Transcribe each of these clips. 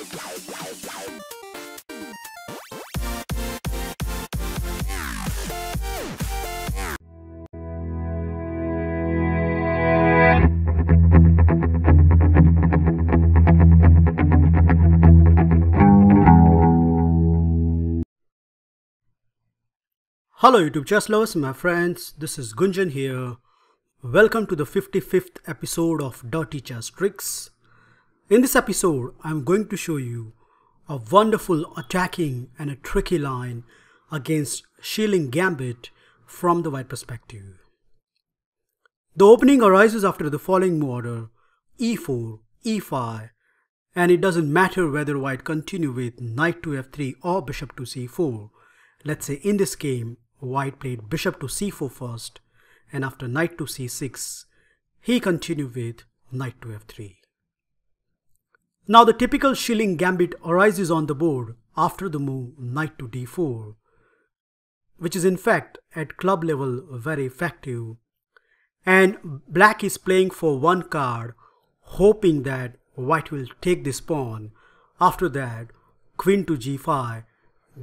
Hello YouTube chess lovers, my friends, this is Gunjan here. Welcome to the 55th episode of Dirty Chess Tricks. In this episode, I'm going to show you a wonderful attacking and a tricky line against Shilling Gambit from the white perspective. The opening arises after the following order e4, e5, and it doesn't matter whether white continue with knight to f3 or bishop to c4. Let's say in this game, White played bishop to c4 first and after knight to c6 he continued with knight to f3. Now the typical shilling gambit arises on the board after the move knight to d4 which is in fact at club level very effective and black is playing for one card hoping that white will take this pawn. After that queen to g5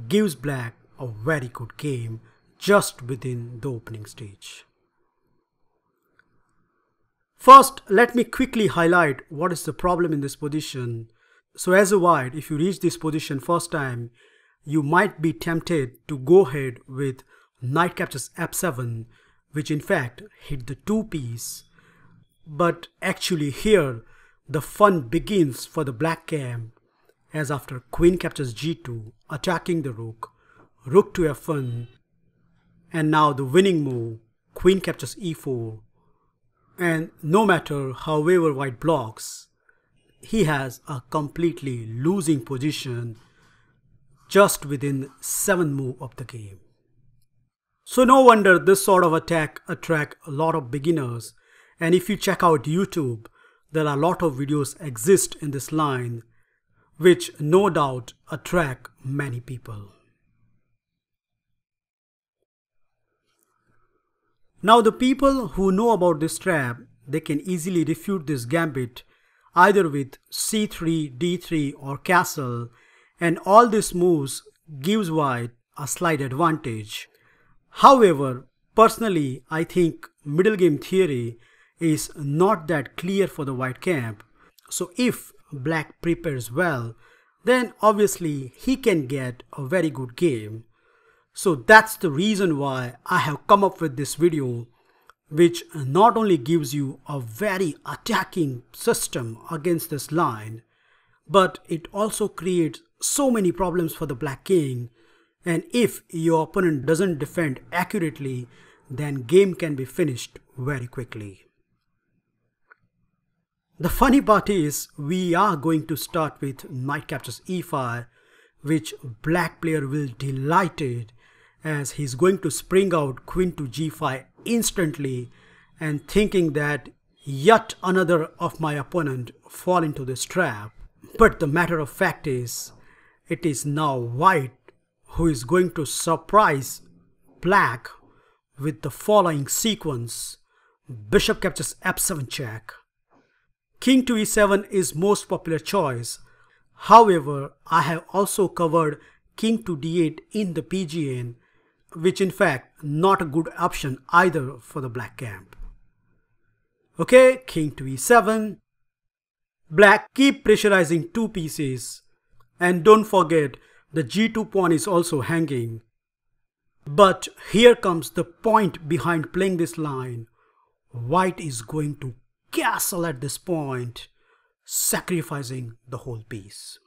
gives black a very good game just within the opening stage. First, let me quickly highlight what is the problem in this position. So as a white, if you reach this position first time, you might be tempted to go ahead with knight captures f7, which in fact hit the 2 piece. But actually here, the fun begins for the black camp, as after queen captures g2, attacking the rook, rook to f1, and now the winning move, queen captures e4. And no matter however white blocks, he has a completely losing position just within 7 move of the game. So no wonder this sort of attack attract a lot of beginners and if you check out YouTube, there are a lot of videos exist in this line which no doubt attract many people. Now the people who know about this trap, they can easily refute this gambit either with c3, d3 or castle and all these moves gives white a slight advantage. However, personally I think middle game theory is not that clear for the white camp. So if black prepares well, then obviously he can get a very good game. So that's the reason why I have come up with this video which not only gives you a very attacking system against this line, but it also creates so many problems for the black king and if your opponent doesn't defend accurately, then game can be finished very quickly. The funny part is we are going to start with knight captures e5 which black player will delighted as he's going to spring out queen to g5 instantly and thinking that yet another of my opponent fall into this trap. But the matter of fact is, it is now white who is going to surprise black with the following sequence. Bishop captures f7 check. King to e7 is most popular choice. However, I have also covered king to d8 in the PGN which in fact not a good option either for the black camp. Okay, king to e7. Black keep pressurizing two pieces. And don't forget the g2 pawn is also hanging. But here comes the point behind playing this line. White is going to castle at this point, sacrificing the whole piece.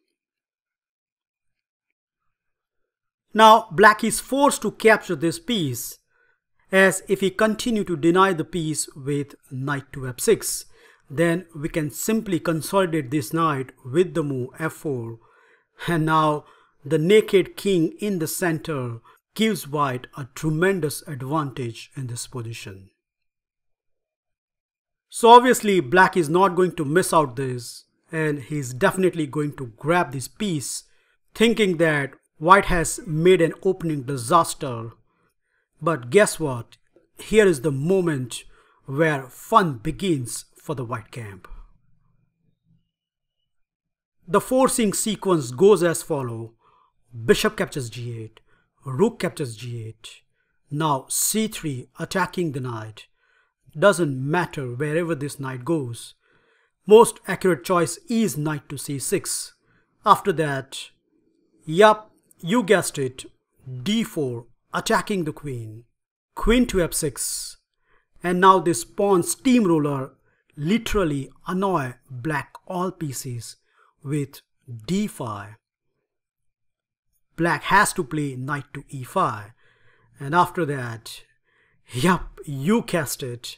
Now black is forced to capture this piece as if he continue to deny the piece with knight to f6 then we can simply consolidate this knight with the move f4 and now the naked king in the center gives white a tremendous advantage in this position. So obviously black is not going to miss out this and he's definitely going to grab this piece thinking that White has made an opening disaster. But guess what? Here is the moment where fun begins for the white camp. The forcing sequence goes as follow. Bishop captures g8, rook captures g8. Now c3 attacking the knight. Doesn't matter wherever this knight goes. Most accurate choice is knight to c6. After that, yup, you guessed it, d4 attacking the queen. Queen to f6. And now this pawn steamroller literally annoy black all pieces with d5. Black has to play knight to e5. And after that, yup, you guessed it,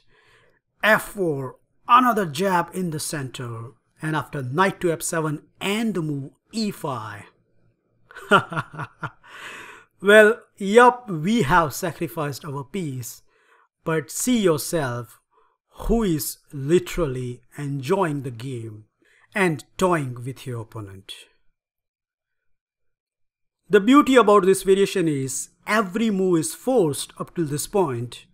f4, another jab in the center. And after knight to f7 and the move e5. well, yup, we have sacrificed our piece. But see yourself who is literally enjoying the game and toying with your opponent. The beauty about this variation is every move is forced up till this point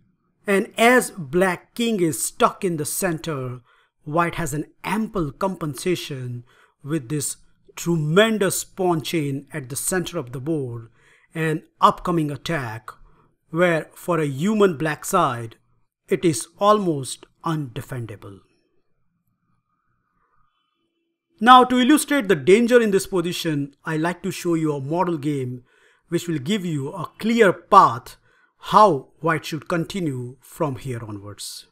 and as black king is stuck in the center, white has an ample compensation with this tremendous pawn chain at the center of the board and upcoming attack where for a human black side it is almost undefendable. Now to illustrate the danger in this position, I like to show you a model game which will give you a clear path how white should continue from here onwards.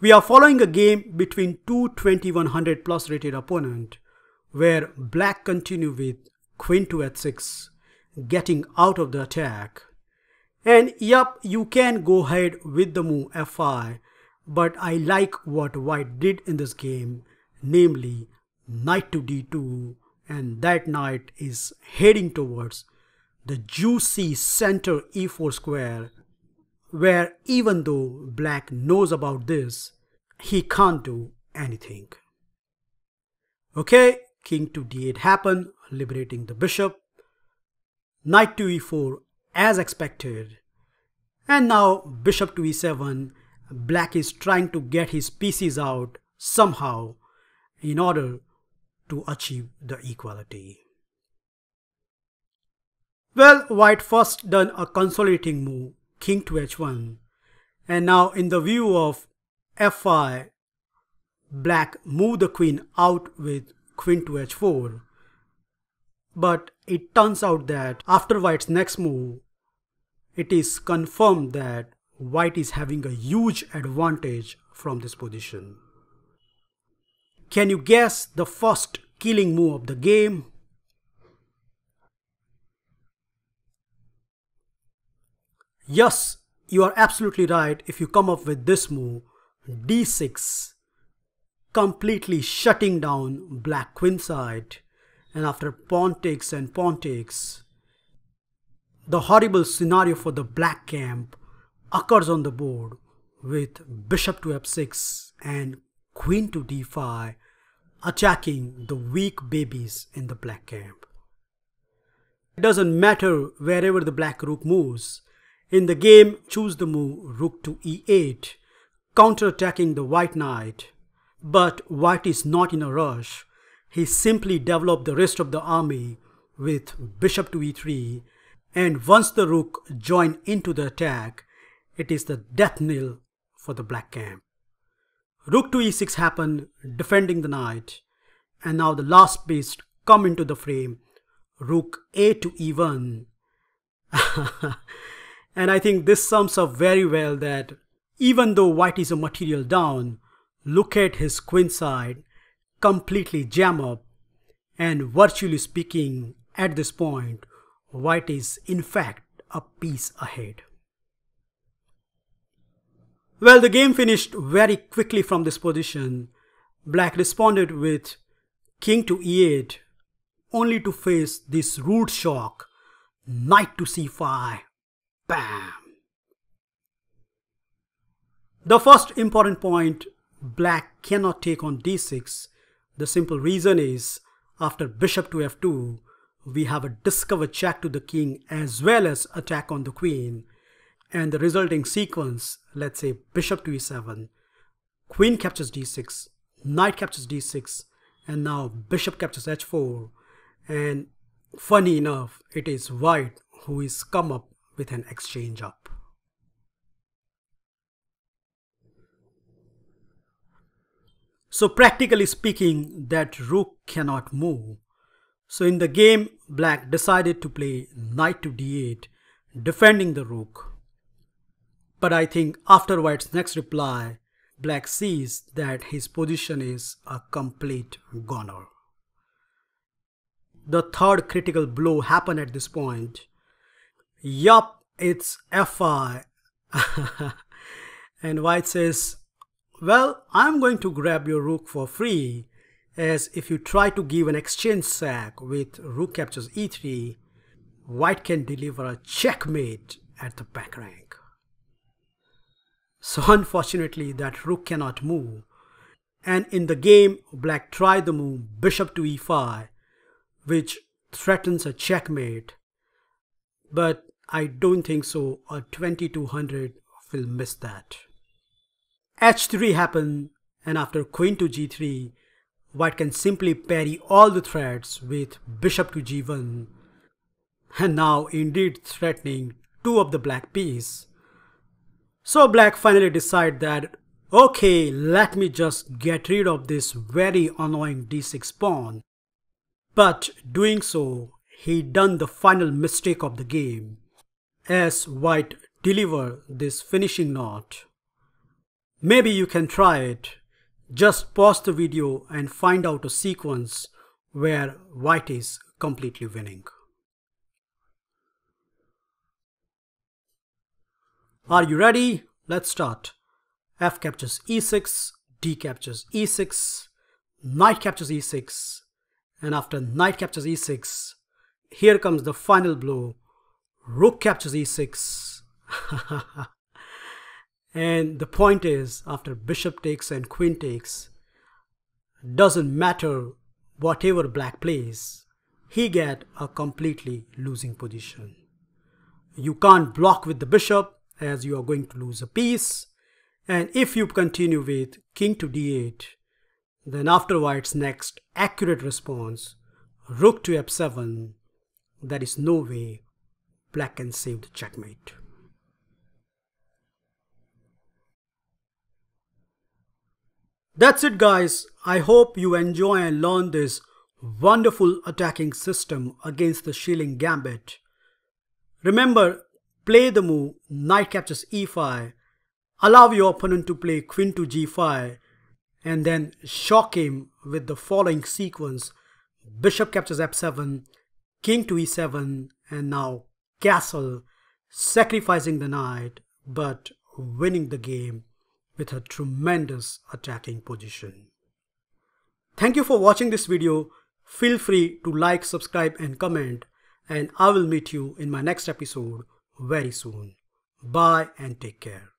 We are following a game between two 2100 plus rated opponent where black continue with queen to h6 getting out of the attack and yup you can go ahead with the move f5 but I like what white did in this game namely knight to d2 and that knight is heading towards the juicy center e4 square where even though black knows about this, he can't do anything. Okay, king to d8 happen, liberating the bishop. Knight to e4 as expected. And now bishop to e7, black is trying to get his pieces out somehow in order to achieve the equality. Well, white first done a consolidating move, king to h1. And now in the view of f5, black move the queen out with queen to h4. But it turns out that after white's next move, it is confirmed that white is having a huge advantage from this position. Can you guess the first killing move of the game? Yes, you are absolutely right if you come up with this move, d6, completely shutting down black queenside and after pawn takes and pawn takes, the horrible scenario for the black camp occurs on the board with bishop to f6 and queen to d5 attacking the weak babies in the black camp. It doesn't matter wherever the black rook moves, in the game, choose the move rook to e8, counter-attacking the white knight. But white is not in a rush. He simply developed the rest of the army with bishop to e3 and once the rook join into the attack, it is the death knell for the black camp. Rook to e6 happened, defending the knight, and now the last piece come into the frame, rook a to e1. And I think this sums up very well that even though white is a material down, look at his queen side completely jam up and virtually speaking at this point, white is in fact a piece ahead. Well, the game finished very quickly from this position. Black responded with king to e8 only to face this rude shock, knight to c5 Bam! The first important point, black cannot take on d6. The simple reason is, after bishop to f2, we have a discover check to the king as well as attack on the queen. And the resulting sequence, let's say bishop to e7, queen captures d6, knight captures d6, and now bishop captures h4 and funny enough it is white who is come up with an exchange up. So practically speaking that rook cannot move. So in the game black decided to play knight to d8 defending the rook. But I think after white's next reply black sees that his position is a complete goner. The third critical blow happened at this point. Yup, it's f5. and white says, well, I'm going to grab your rook for free as if you try to give an exchange sack with rook captures e3, white can deliver a checkmate at the back rank. So unfortunately that rook cannot move. And in the game, black tried the move bishop to e5, which threatens a checkmate. But I don't think so. A 2200 will miss that. H3 happened and after queen to g3, white can simply parry all the threats with bishop to g1 and now indeed threatening two of the black piece so Black finally decide that, okay, let me just get rid of this very annoying d6 pawn. But doing so, he done the final mistake of the game, as White deliver this finishing knot. Maybe you can try it. Just pause the video and find out a sequence where White is completely winning. Are you ready? Let's start. F captures e6, D captures e6, knight captures e6, and after knight captures e6, here comes the final blow. Rook captures e6. and the point is, after bishop takes and queen takes, doesn't matter whatever black plays, he get a completely losing position. You can't block with the bishop, as you are going to lose a piece. And if you continue with king to d8, then after white's next accurate response, rook to f7, there is no way black can save the checkmate. That's it guys. I hope you enjoy and learn this wonderful attacking system against the Shilling Gambit. Remember, play the move knight captures e5, allow your opponent to play queen to g5, and then shock him with the following sequence bishop captures f7, king to e7, and now castle, sacrificing the knight but winning the game with a tremendous attacking position. Thank you for watching this video. Feel free to like, subscribe and comment and I will meet you in my next episode very soon. Bye and take care.